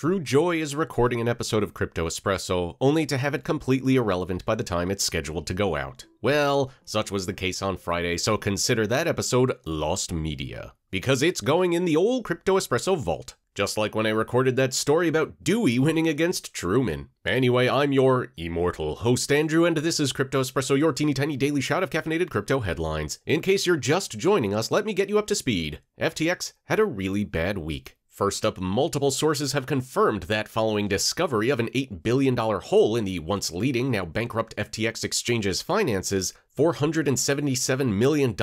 True joy is recording an episode of Crypto Espresso, only to have it completely irrelevant by the time it's scheduled to go out. Well, such was the case on Friday, so consider that episode lost media. Because it's going in the old Crypto Espresso vault. Just like when I recorded that story about Dewey winning against Truman. Anyway, I'm your immortal host Andrew, and this is Crypto Espresso, your teeny tiny daily shot of caffeinated crypto headlines. In case you're just joining us, let me get you up to speed. FTX had a really bad week. First up, multiple sources have confirmed that following discovery of an $8 billion hole in the once leading, now bankrupt FTX exchange's finances, $477 million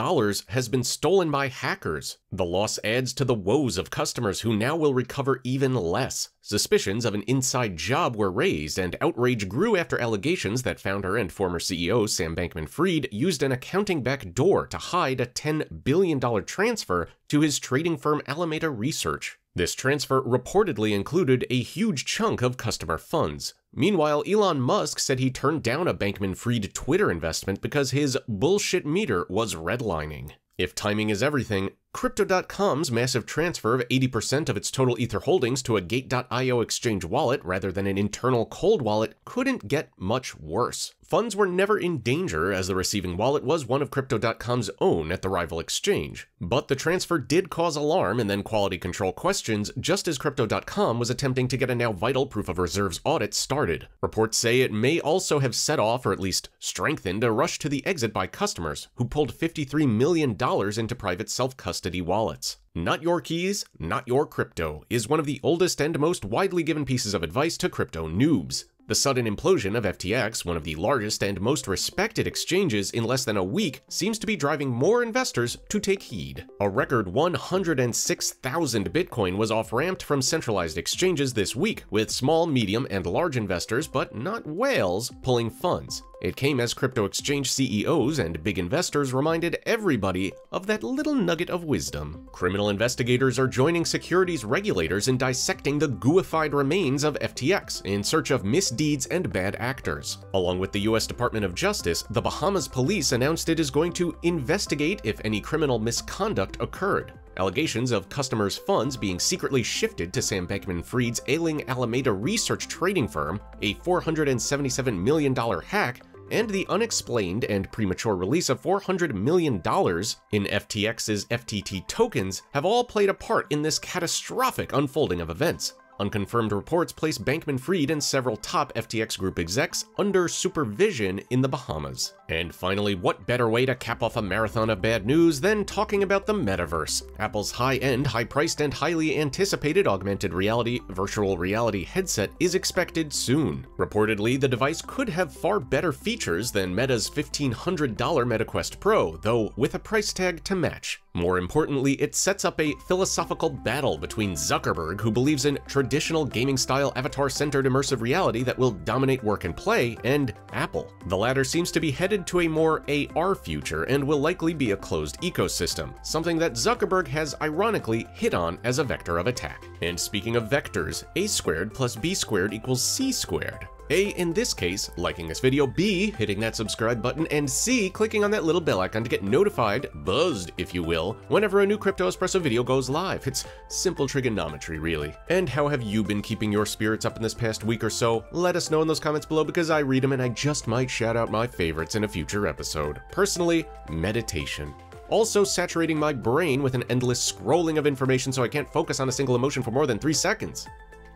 has been stolen by hackers. The loss adds to the woes of customers who now will recover even less. Suspicions of an inside job were raised, and outrage grew after allegations that founder and former CEO Sam Bankman Fried used an accounting backdoor to hide a $10 billion transfer to his trading firm Alameda Research. This transfer reportedly included a huge chunk of customer funds. Meanwhile, Elon Musk said he turned down a Bankman Fried Twitter investment because his bullshit meter was redlining. If timing is everything, Crypto.com's massive transfer of 80% of its total Ether holdings to a Gate.io exchange wallet rather than an internal cold wallet couldn't get much worse. Funds were never in danger as the receiving wallet was one of Crypto.com's own at the rival exchange. But the transfer did cause alarm and then quality control questions just as Crypto.com was attempting to get a now vital proof of reserves audit started. Reports say it may also have set off or at least strengthened a rush to the exit by customers who pulled $53 million into private self-custody custody wallets. Not your keys, not your crypto is one of the oldest and most widely given pieces of advice to crypto noobs. The sudden implosion of FTX, one of the largest and most respected exchanges in less than a week, seems to be driving more investors to take heed. A record 106,000 Bitcoin was off-ramped from centralized exchanges this week, with small, medium, and large investors, but not whales, pulling funds. It came as crypto exchange CEOs and big investors reminded everybody of that little nugget of wisdom. Criminal investigators are joining securities regulators in dissecting the gooified remains of FTX in search of misdeeds and bad actors. Along with the US Department of Justice, the Bahamas police announced it is going to investigate if any criminal misconduct occurred. Allegations of customers' funds being secretly shifted to Sam Bankman-Fried's ailing Alameda research trading firm, a $477 million hack, and the unexplained and premature release of $400 million in FTX's FTT tokens have all played a part in this catastrophic unfolding of events. Unconfirmed reports place Bankman Fried and several top FTX group execs under supervision in the Bahamas. And finally, what better way to cap off a marathon of bad news than talking about the metaverse? Apple's high-end, high-priced, and highly anticipated augmented reality virtual reality headset is expected soon. Reportedly, the device could have far better features than Meta's $1,500 MetaQuest Pro, though with a price tag to match. More importantly, it sets up a philosophical battle between Zuckerberg, who believes in traditional gaming-style avatar-centered immersive reality that will dominate work and play, and Apple. The latter seems to be headed to a more AR future and will likely be a closed ecosystem, something that Zuckerberg has ironically hit on as a vector of attack. And speaking of vectors, a squared plus b squared equals c squared. A, in this case, liking this video, B, hitting that subscribe button, and C, clicking on that little bell icon to get notified, buzzed if you will, whenever a new Crypto Espresso video goes live. It's simple trigonometry, really. And how have you been keeping your spirits up in this past week or so? Let us know in those comments below because I read them and I just might shout out my favorites in a future episode. Personally, meditation also saturating my brain with an endless scrolling of information so I can't focus on a single emotion for more than 3 seconds.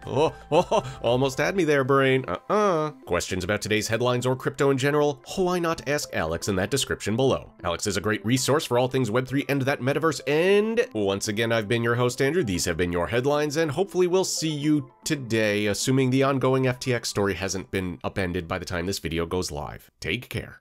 Oh, oh, oh, almost had me there, brain. Uh-uh. Questions about today's headlines or crypto in general? Why not ask Alex in that description below? Alex is a great resource for all things Web3 and that metaverse. And once again, I've been your host, Andrew. These have been your headlines, and hopefully we'll see you today, assuming the ongoing FTX story hasn't been upended by the time this video goes live. Take care.